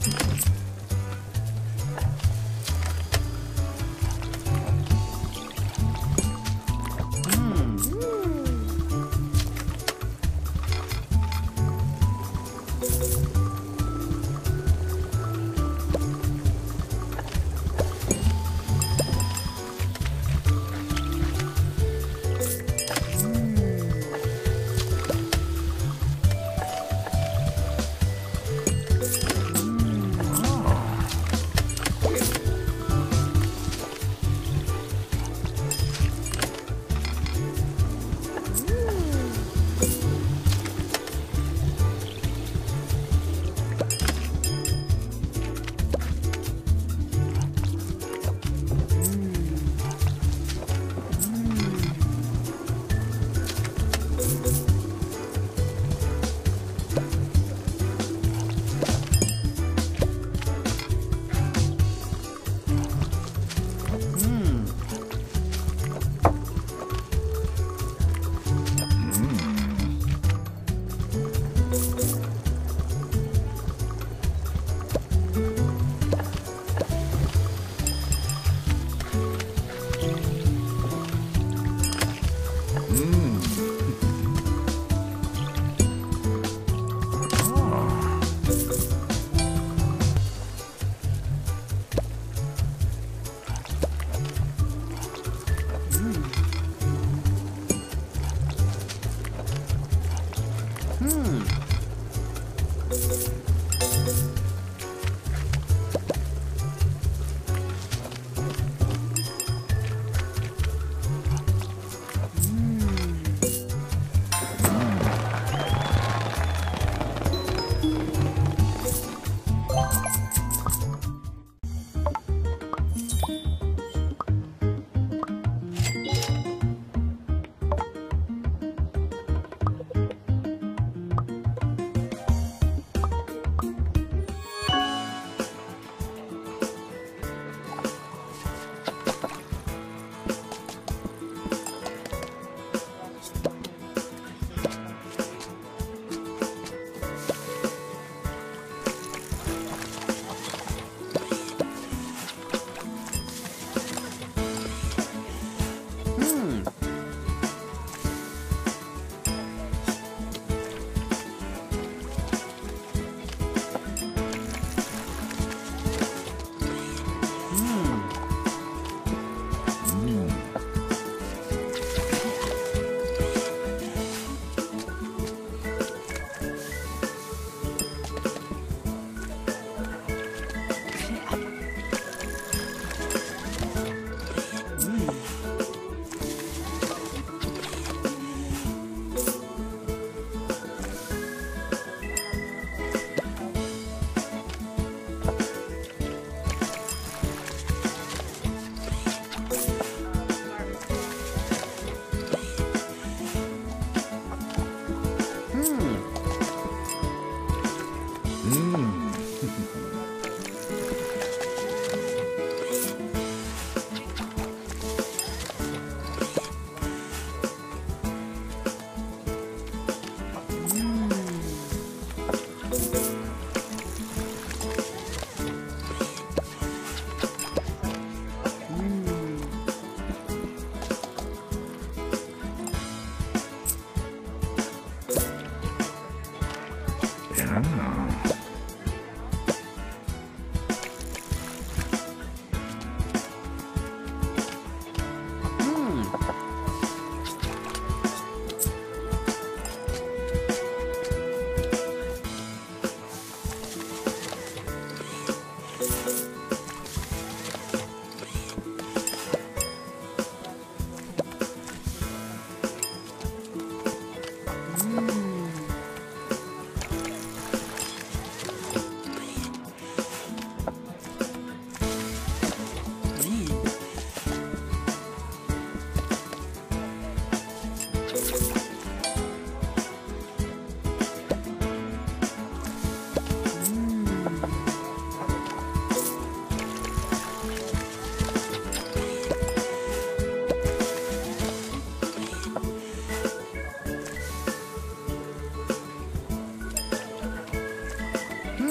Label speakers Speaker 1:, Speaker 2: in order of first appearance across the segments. Speaker 1: Mm-hmm.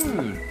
Speaker 1: Mmm.